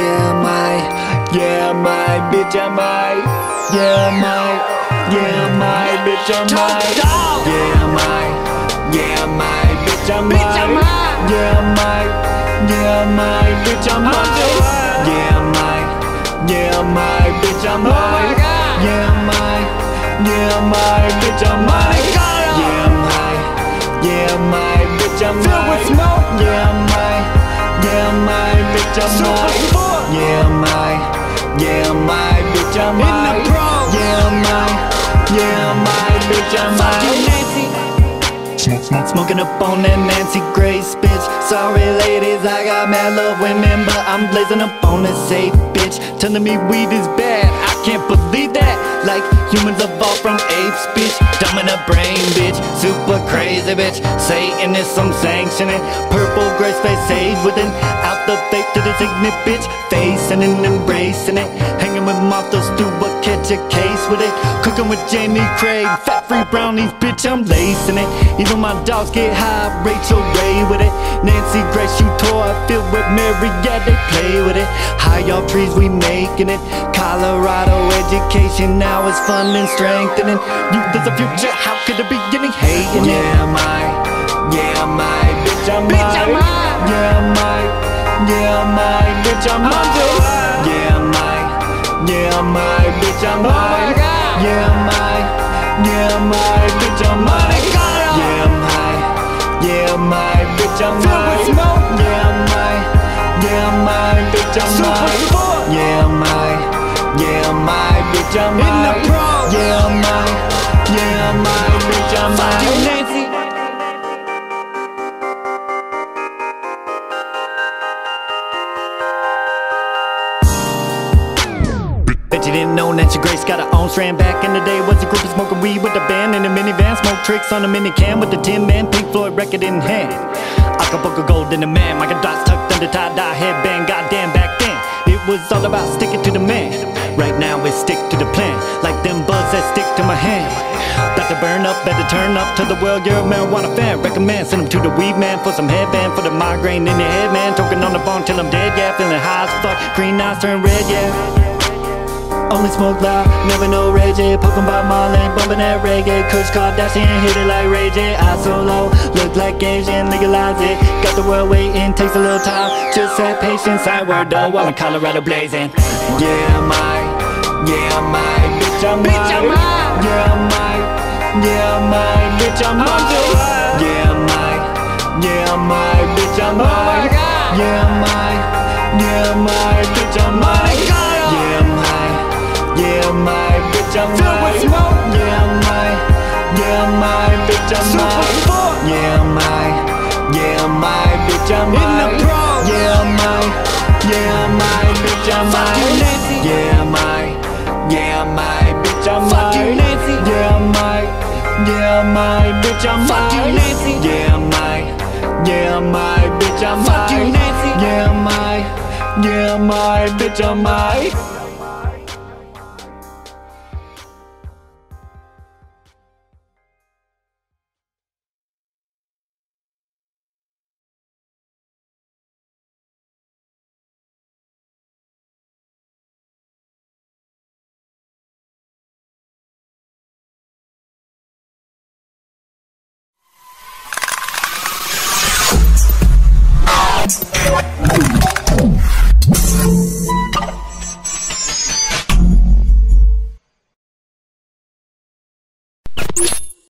Yeah my Yeah my bitch cha mày Yeah my Yeah my biết cha mày Yeah my Yeah mày biết cha mày Yeah my Yeah my bitch cha mày Yeah my Yeah my bitch cha mày Yeah my Yeah my bitch cha mày Yeah my Yeah mày biết cha mày yeah, my bitch, I might. Smoke, smoke, smoking up on that Nancy Grace, bitch. Sorry, ladies, I got mad love women, but I'm blazing up on this safe, bitch. Telling me weed is bad, I can't believe that. Like humans evolved from apes, bitch. Dumb in the brain, bitch. Super crazy, bitch. Satan is some sanctioning. Purple grace face sage within. out the fake to the signet, bitch. Facing and embracing it. Hanging with Martha Stewart, catch a case with it. Cooking with Jenny Craig, fat free brownies, bitch. I'm lacing it. Even my dogs get high, Rachael Ray with it. Nancy Grace, you toy filled with Mary, yeah, they play with it. High off trees, we making it. Colorado education now is fun and strengthening. Youth is the future, how could there be any hating? Yeah, my, yeah, my bitch, I'm bitch, I'm Yeah, my, yeah, my bitch, I'm Yeah, my, yeah, my bitch, I'm high. Yeah, I'm high. Yeah, I'm high, bitch, I'm high. Yeah, I'm high. Yeah, I'm high, bitch, I'm high. Yeah, I'm high. Yeah, I'm high, bitch, I'm high. Yeah, I'm high. Yeah, I'm high, bitch, I'm high. Yeah, I'm high. Yeah, I'm high, bitch, I'm high. Bet you didn't know Nancy Grace got her own strand back in the day. Was a group of smoking weed with the band in a minivan. Smoke tricks on a mini can with the Tin Man, Pink Floyd record in hand. Acapulco gold in the man, Michael Dots tucked under tie dye headband. Goddamn, back then it was all about sticking to the man. Right now it's stick to the plan, like them buds that stick to my hand. About to burn up, better turn up to the world. You're a marijuana fan. Recommend send 'em to the weed man for some headband for the migraine in your head, man. Talking on the phone till I'm dead, yeah. Feeling high as fuck, green eyes turn red, yeah. Only smoke loud, never know Ray J. Poking by Marlon, bumping that reggae. Kush Kardashian, hit it like Ray J. I so low, look like Asian, legalize it. Got the world waiting, takes a little time. Just have patience, I word though I'm in Colorado blazing. Yeah, I'm my, yeah, I my Bitch, I'm bitch, I'm Yeah, my, yeah, my Bitch, I'm Yeah, Picture mine Yeah mine Yeah mine Picture mine Yeah mine Yeah mine Picture mine Yeah my, Yeah my mine Picture mine Yeah my, Yeah my mine Picture mine Yeah mine Yeah mine Picture mine Yeah mine Yeah mine Picture mine Yeah my, Yeah my bitch Picture mine